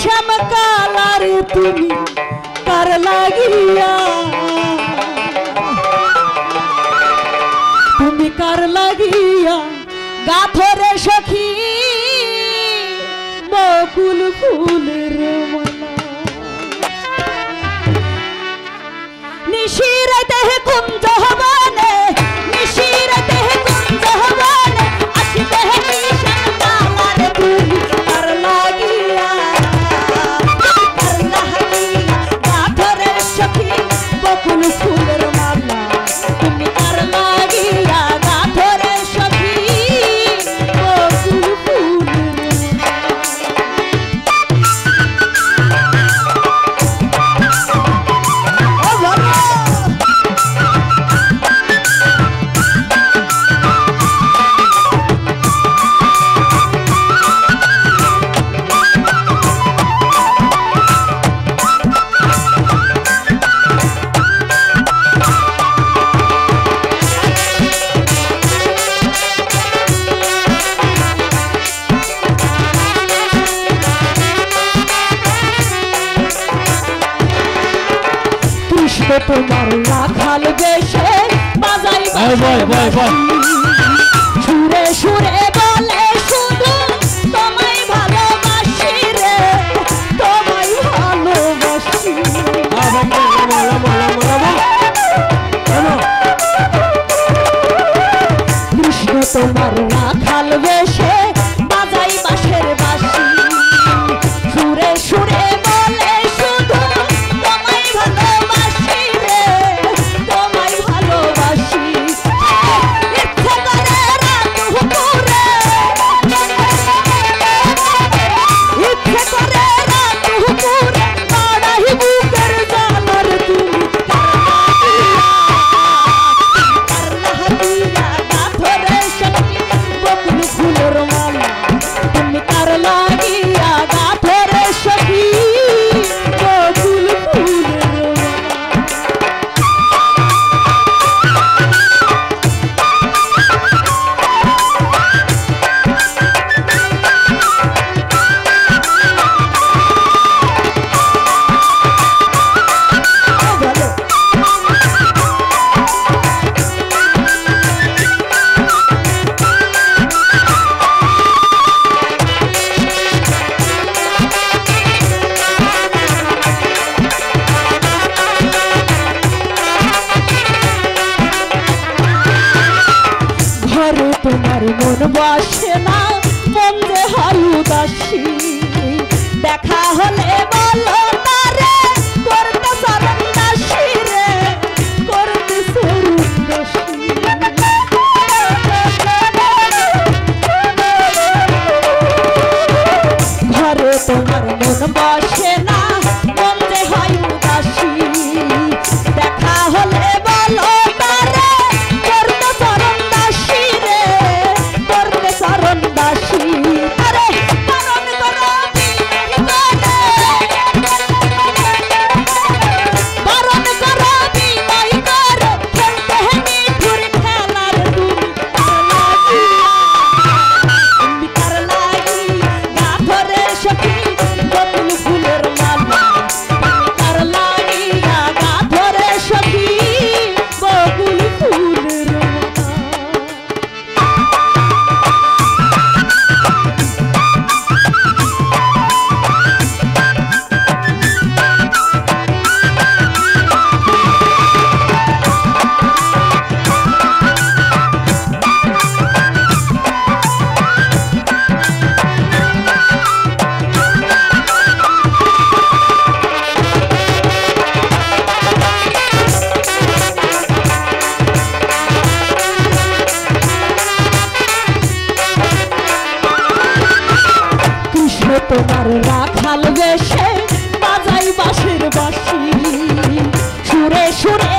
শ্যাম colour তুমি কার লাগিয়া। তুমি কার লাগিয়া? গাথরে সখী, বকুল ফুলের মালা। নিশিরাতে কুঞ্জ আসবে তোমার রাখাল বাজাই বাজাই। সুরে সুরে বলে বসে না মন্দে হয় দেখা হলে বলো তোমার রাখাল বেশে বাজাই বাঁশির বাঁশি। সুরে সুরে